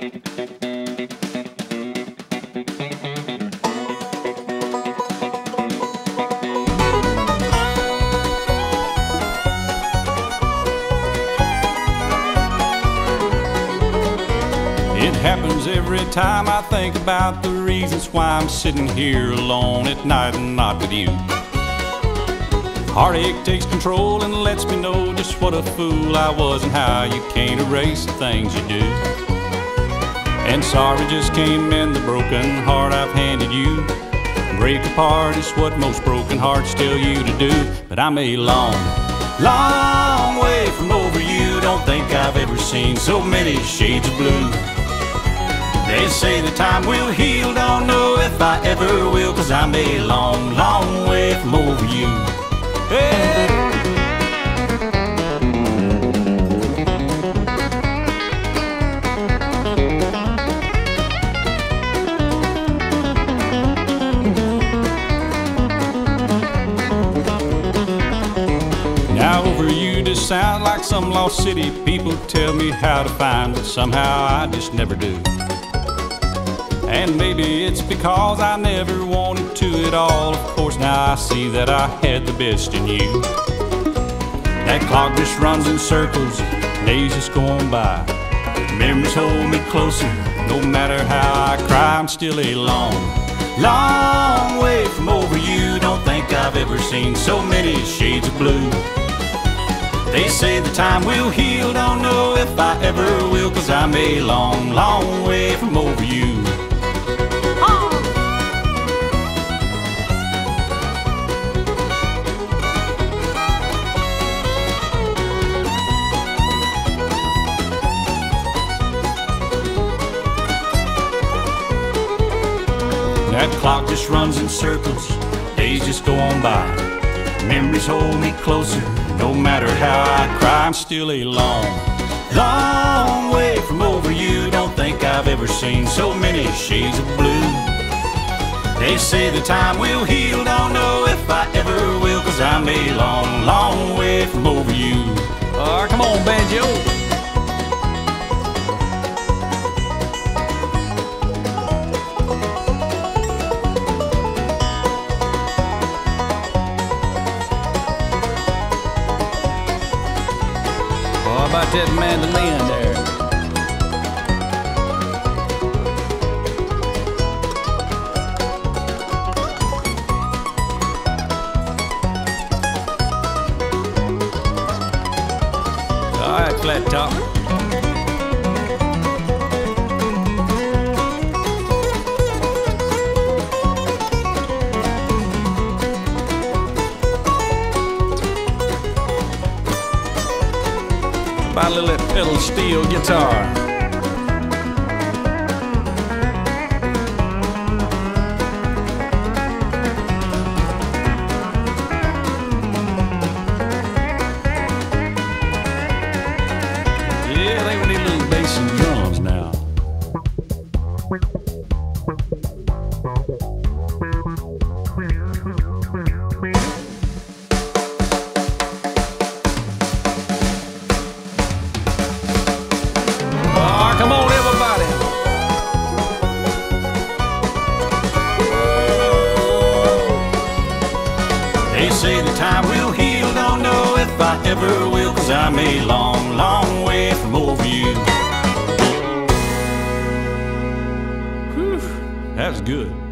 It happens every time I think about the reasons why I'm sitting here alone at night and not with you. Heartache takes control and lets me know just what a fool I was and how you can't erase the things you do. And sorry just came in the broken heart I've handed you. Break apart is what most broken hearts tell you to do. But I'm a long, long way from over you. Don't think I've ever seen so many shades of blue. They say the time will heal, don't know if I ever will, cause I'm a long, long way from over you. Hey. Over you just sound like some lost city people tell me how to find, but somehow I just never do. And maybe it's because I never wanted to at all. Of course, now I see that I had the best in you. That clock just runs in circles, days just going by. Memories hold me closer, no matter how I cry, I'm still a long, long way from over you. Don't think I've ever seen so many shades of blue. They say the time will heal, don't know if I ever will, cause I'm a long, long way from over you. That clock just runs in circles, days just go on by. Memories hold me closer, no matter how I cry, I'm still a long, long way from over you. Don't think I've ever seen so many shades of blue. They say the time will heal, don't know if I ever will, cause I'm a long, long way from over you. Oh, come on, banjo. That mandolin there? All right, flat top. A little pedal steel guitar. Ever will, cause I'm a long, long way from over you. Whew, that's good.